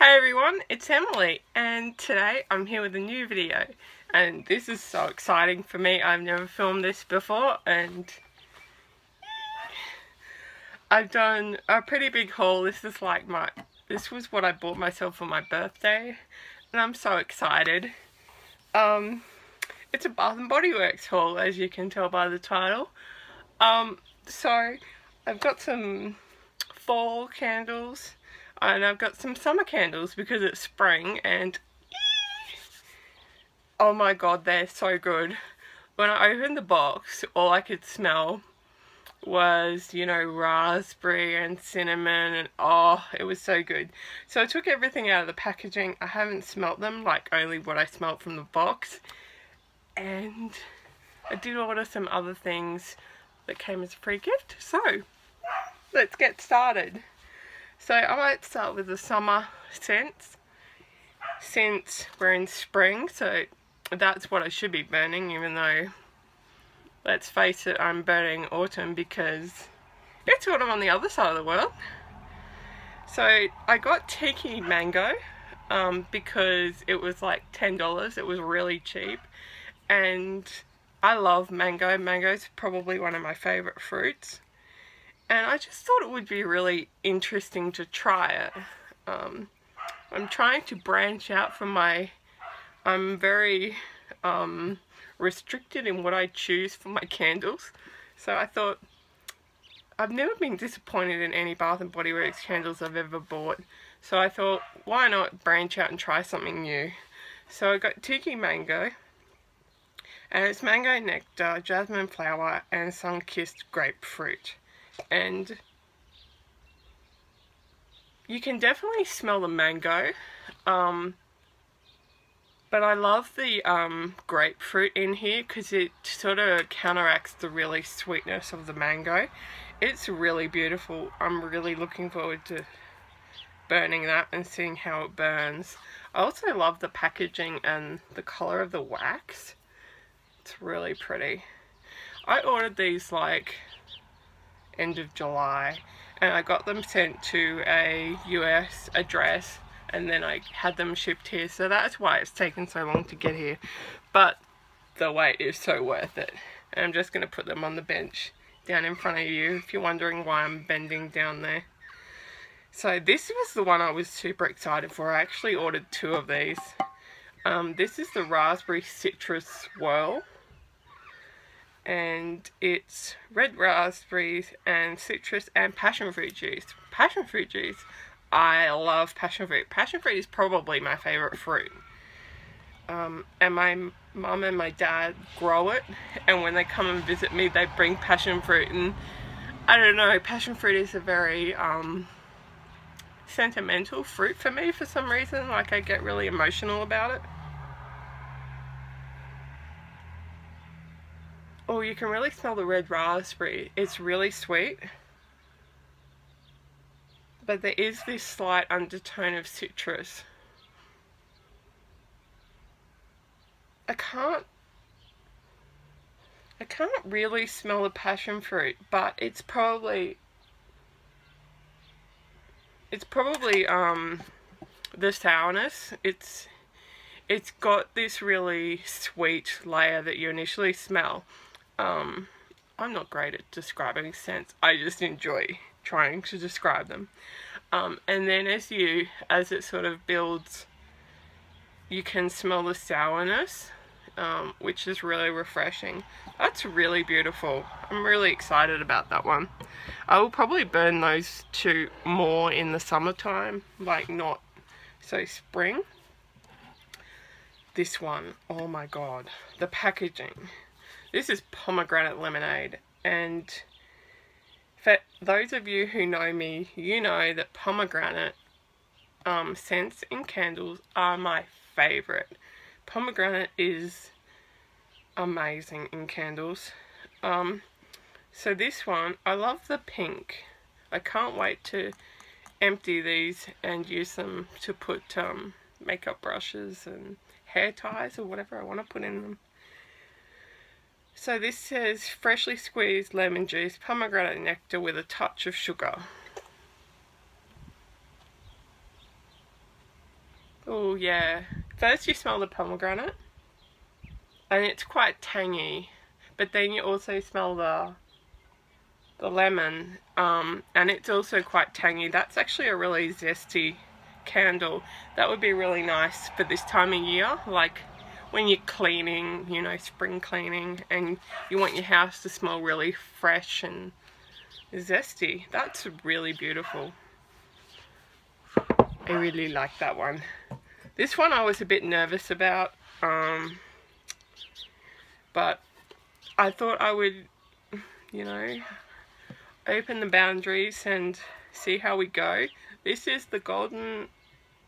Hey everyone, it's Emily and today I'm here with a new video and this is so exciting for me. I've never filmed this before and I've done a pretty big haul. This is like my, this was what I bought myself for my birthday and I'm so excited. Um, it's a Bath & Body Works haul as you can tell by the title. Um, so I've got some fall candles and I've got some summer candles because it's spring and oh my god they're so good. When I opened the box all I could smell was you know raspberry and cinnamon and oh it was so good. So I took everything out of the packaging. I haven't smelt them like only what I smelt from the box. And I did order some other things that came as a free gift. So let's get started so I might start with the summer scents since we're in spring so that's what I should be burning even though let's face it I'm burning autumn because it's autumn on the other side of the world. So I got Tiki Mango um, because it was like $10 it was really cheap and I love mango. Mango is probably one of my favourite fruits and I just thought it would be really interesting to try it. Um, I'm trying to branch out from my, I'm very um, restricted in what I choose for my candles. So I thought, I've never been disappointed in any Bath & Body Works candles I've ever bought. So I thought, why not branch out and try something new? So I got Tiki Mango. And it's mango nectar, jasmine flower, and sun-kissed grapefruit and you can definitely smell the mango um, but I love the um, grapefruit in here because it sort of counteracts the really sweetness of the mango. It's really beautiful. I'm really looking forward to burning that and seeing how it burns. I also love the packaging and the colour of the wax. It's really pretty. I ordered these like end of July and I got them sent to a US address and then I had them shipped here. So that's why it's taken so long to get here. But the wait is so worth it. And I'm just going to put them on the bench down in front of you if you're wondering why I'm bending down there. So this was the one I was super excited for. I actually ordered two of these. Um, this is the raspberry citrus swirl and it's red raspberries and citrus and passion fruit juice. Passion fruit juice, I love passion fruit. Passion fruit is probably my favourite fruit. Um, and my mum and my dad grow it and when they come and visit me they bring passion fruit and I don't know, passion fruit is a very um, sentimental fruit for me for some reason, like I get really emotional about it. Oh, you can really smell the red raspberry. It's really sweet. But there is this slight undertone of citrus. I can't I can't really smell the passion fruit, but it's probably it's probably um the sourness. It's it's got this really sweet layer that you initially smell um, I'm not great at describing scents. I just enjoy trying to describe them. Um, and then as you, as it sort of builds, you can smell the sourness, um, which is really refreshing. That's really beautiful. I'm really excited about that one. I will probably burn those two more in the summertime, like not so spring. This one, oh my god, the packaging. This is pomegranate lemonade and for those of you who know me, you know that pomegranate um, scents in candles are my favourite. Pomegranate is amazing in candles. Um, so this one, I love the pink. I can't wait to empty these and use them to put um, makeup brushes and hair ties or whatever I want to put in them. So this says freshly squeezed lemon juice, pomegranate nectar with a touch of sugar. Oh yeah. First you smell the pomegranate and it's quite tangy but then you also smell the the lemon um, and it's also quite tangy. That's actually a really zesty candle. That would be really nice for this time of year like when you're cleaning, you know, spring cleaning and you want your house to smell really fresh and zesty. That's really beautiful. I really like that one. This one I was a bit nervous about, um, but I thought I would, you know, open the boundaries and see how we go. This is the Golden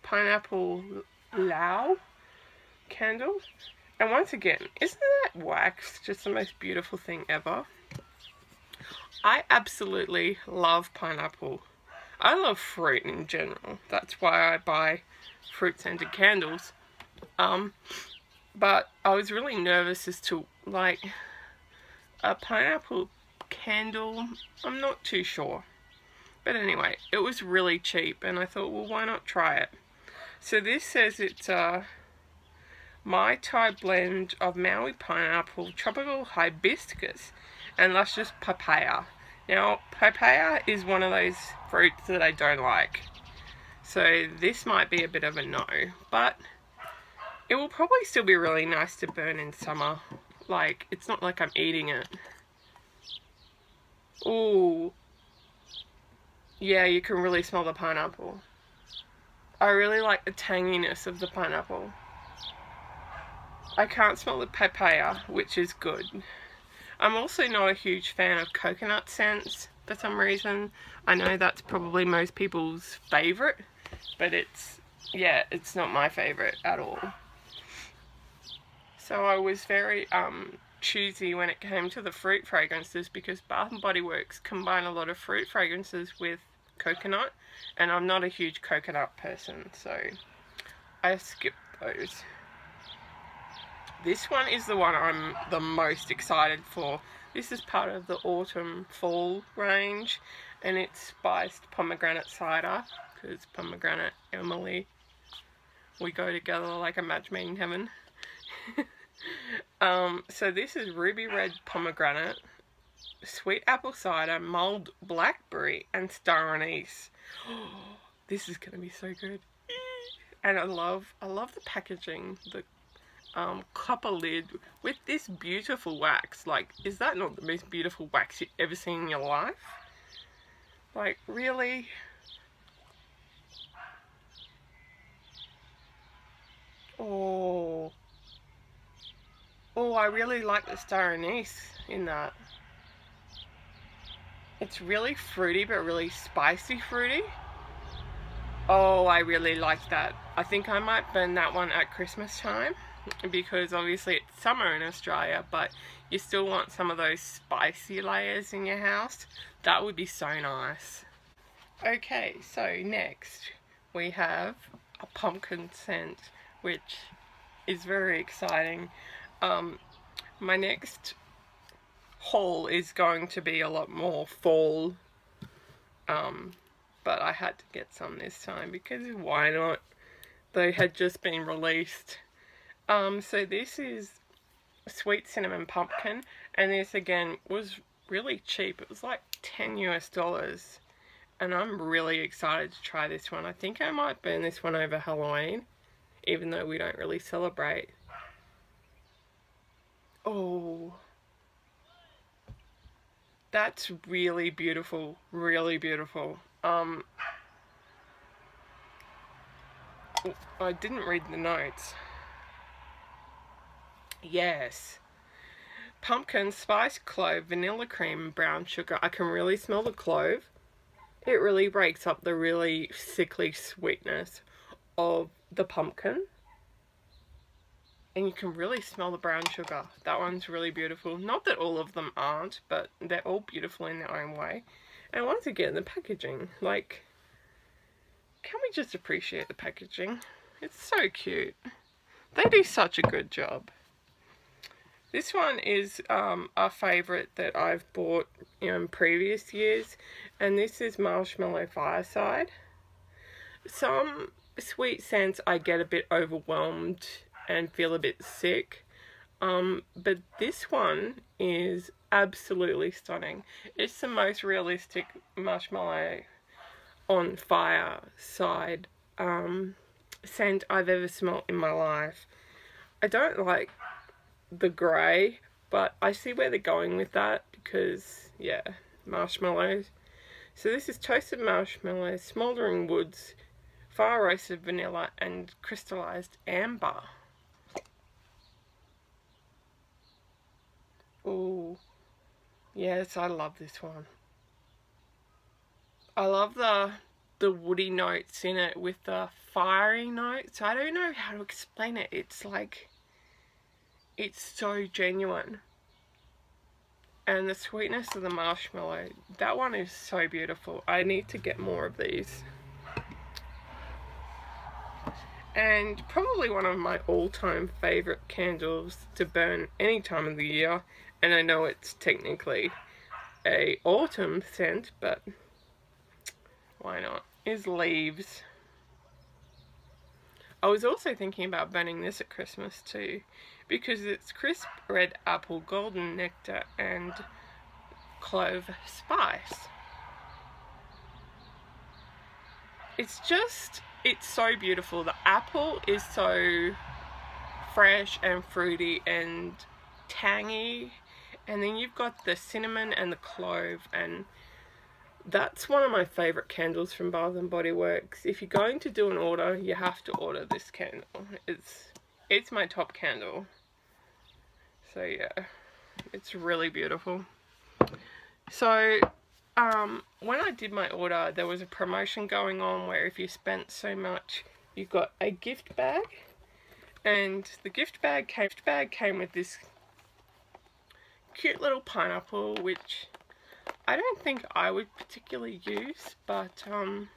Pineapple Luau candle. And once again, isn't that wax just the most beautiful thing ever? I absolutely love pineapple. I love fruit in general. That's why I buy fruit scented candles. Um, but I was really nervous as to like a pineapple candle. I'm not too sure. But anyway, it was really cheap and I thought, well, why not try it? So this says it's a Mai Tai blend of Maui pineapple, tropical hibiscus, and luscious papaya. Now, papaya is one of those fruits that I don't like. So this might be a bit of a no, but it will probably still be really nice to burn in summer. Like, it's not like I'm eating it. Ooh. Yeah, you can really smell the pineapple. I really like the tanginess of the pineapple. I can't smell the papaya, which is good. I'm also not a huge fan of coconut scents for some reason. I know that's probably most people's favourite, but it's, yeah, it's not my favourite at all. So I was very um, choosy when it came to the fruit fragrances because Bath & Body Works combine a lot of fruit fragrances with coconut and I'm not a huge coconut person so I skipped those. This one is the one I'm the most excited for. This is part of the autumn fall range and it's spiced pomegranate cider because pomegranate Emily we go together like a match made in heaven. um, so this is ruby red pomegranate, sweet apple cider, mulled blackberry and star anise. this is gonna be so good. And I love I love the packaging. The um, copper lid with this beautiful wax. Like, is that not the most beautiful wax you've ever seen in your life? Like, really? Oh. Oh, I really like the star anise in that. It's really fruity, but really spicy fruity. Oh, I really like that. I think I might burn that one at Christmas time because obviously it's summer in Australia but you still want some of those spicy layers in your house. That would be so nice. Okay so next we have a pumpkin scent which is very exciting. Um, my next haul is going to be a lot more fall um, but I had to get some this time because why not? They had just been released um, so this is sweet cinnamon pumpkin and this again was really cheap. It was like 10 US dollars and I'm really excited to try this one. I think I might burn this one over Halloween even though we don't really celebrate. Oh, that's really beautiful, really beautiful. Um, oh, I didn't read the notes. Yes. Pumpkin, spice, clove, vanilla cream, brown sugar. I can really smell the clove. It really breaks up the really sickly sweetness of the pumpkin. And you can really smell the brown sugar. That one's really beautiful. Not that all of them aren't, but they're all beautiful in their own way. And once again, the packaging. Like, can we just appreciate the packaging? It's so cute. They do such a good job. This one is um, a favourite that I've bought in previous years and this is Marshmallow Fireside. Some sweet scents I get a bit overwhelmed and feel a bit sick. Um, but this one is absolutely stunning. It's the most realistic marshmallow on fire side um, scent I've ever smelt in my life. I don't like the grey, but I see where they're going with that because, yeah, marshmallows. So this is toasted marshmallows, smouldering woods, fire roasted vanilla and crystallized amber. Oh, yes, I love this one. I love the the woody notes in it with the fiery notes. I don't know how to explain it. It's like, it's so genuine. And the sweetness of the marshmallow, that one is so beautiful. I need to get more of these. And probably one of my all-time favourite candles to burn any time of the year. And I know it's technically a autumn scent, but why not? Is leaves. I was also thinking about burning this at Christmas too because it's crisp red apple, golden nectar and clove spice. It's just, it's so beautiful. The apple is so fresh and fruity and tangy and then you've got the cinnamon and the clove and that's one of my favourite candles from Bath and Body Works. If you're going to do an order, you have to order this candle. It's it's my top candle. So yeah, it's really beautiful. So um, when I did my order, there was a promotion going on where if you spent so much, you got a gift bag. And the gift bag came, gift bag came with this cute little pineapple, which I don't think I would particularly use, but um,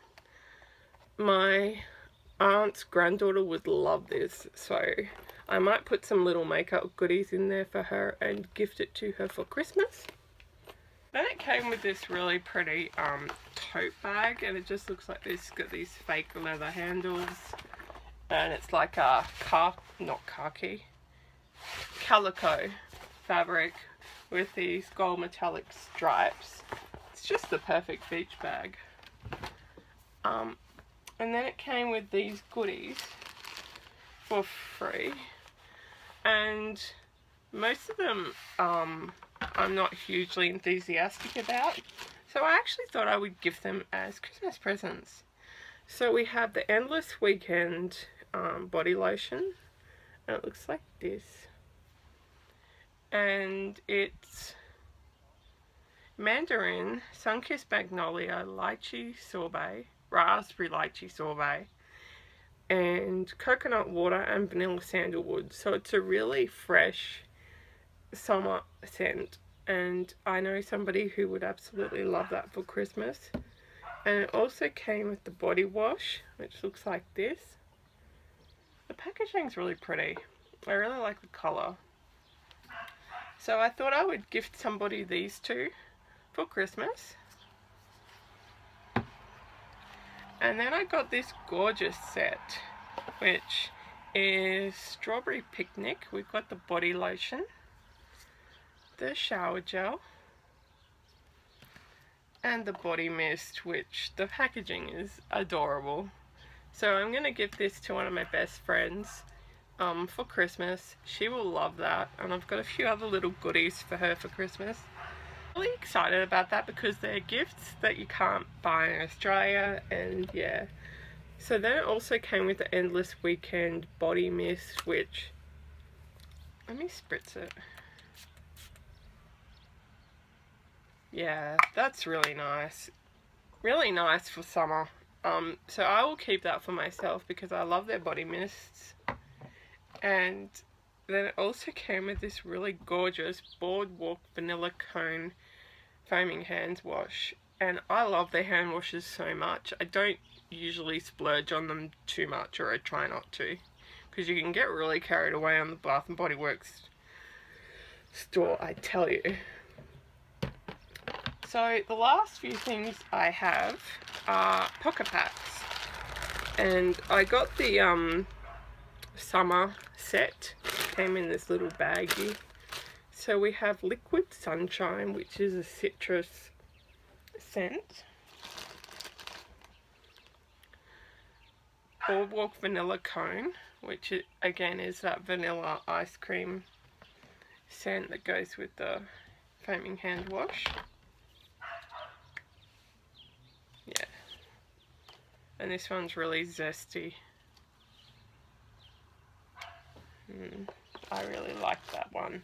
my aunt's granddaughter would love this, so I might put some little makeup goodies in there for her and gift it to her for Christmas. Then it came with this really pretty um, tote bag and it just looks like this, got these fake leather handles and it's like a car, not khaki, calico fabric with these gold metallic stripes. It's just the perfect beach bag. Um, and then it came with these goodies for free. And most of them um, I'm not hugely enthusiastic about. So I actually thought I would give them as Christmas presents. So we have the Endless Weekend um, body lotion. And it looks like this and it's mandarin, sunkissed magnolia, lychee sorbet, raspberry lychee sorbet, and coconut water and vanilla sandalwood. So it's a really fresh summer scent and I know somebody who would absolutely love that for Christmas. And it also came with the body wash, which looks like this. The packaging is really pretty. I really like the colour. So I thought I would gift somebody these two for Christmas. And then I got this gorgeous set, which is Strawberry Picnic. We've got the body lotion, the shower gel, and the body mist, which the packaging is adorable. So I'm going to give this to one of my best friends um, for Christmas. She will love that. And I've got a few other little goodies for her for Christmas. Really excited about that because they're gifts that you can't buy in Australia and yeah. So then it also came with the Endless Weekend Body Mist which, let me spritz it. Yeah, that's really nice. Really nice for summer. Um, so I will keep that for myself because I love their body mists and then it also came with this really gorgeous Boardwalk Vanilla Cone Foaming Hands Wash. And I love their hand washes so much. I don't usually splurge on them too much, or I try not to. Because you can get really carried away on the Bath & Body Works store, I tell you. So the last few things I have are pocket packs. and I got the um, summer set came in this little baggie. So we have liquid sunshine which is a citrus scent. Boardwalk vanilla cone which again is that vanilla ice cream scent that goes with the foaming hand wash. Yeah. And this one's really zesty. Mm, I really like that one.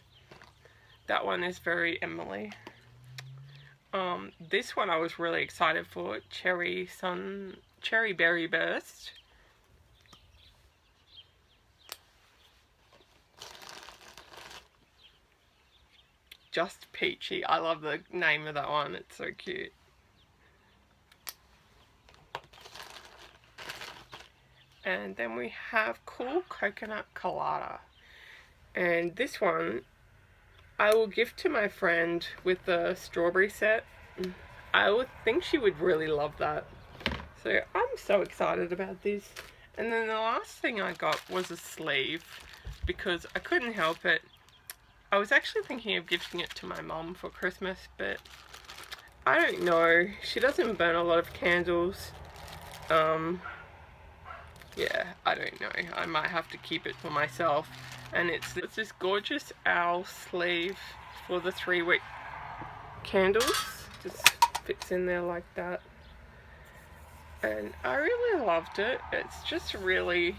That one is very Emily. Um, this one I was really excited for cherry sun cherry berry burst. Just peachy I love the name of that one it's so cute. And then we have cool coconut colada and this one I will give to my friend with the strawberry set. I would think she would really love that. So I'm so excited about this. And then the last thing I got was a sleeve because I couldn't help it. I was actually thinking of gifting it to my mom for Christmas but I don't know. She doesn't burn a lot of candles. Um yeah, I don't know. I might have to keep it for myself. And it's, it's this gorgeous owl sleeve for the three wick candles. Just fits in there like that. And I really loved it. It's just really,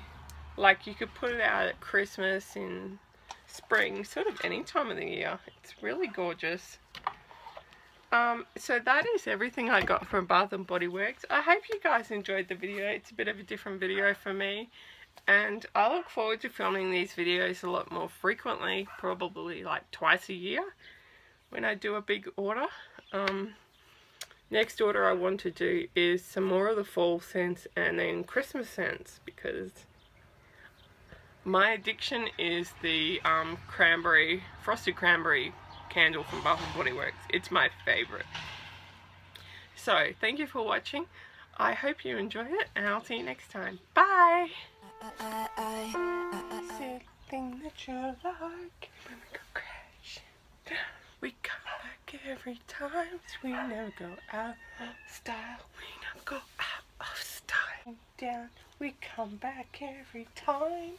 like you could put it out at Christmas in spring, sort of any time of the year. It's really gorgeous. Um, so that is everything I got from Bath & Body Works. I hope you guys enjoyed the video. It's a bit of a different video for me. And I look forward to filming these videos a lot more frequently, probably like twice a year when I do a big order. Um, next order I want to do is some more of the fall scents and then Christmas scents because my addiction is the um, cranberry, frosted cranberry candle from Bath & Body Works. It's my favourite. So, thank you for watching. I hope you enjoy it, and I'll see you next time. Bye! Thing that you like when we go crashing We come back every time, we never go out of style. We never go out of style. Down, we come back every time.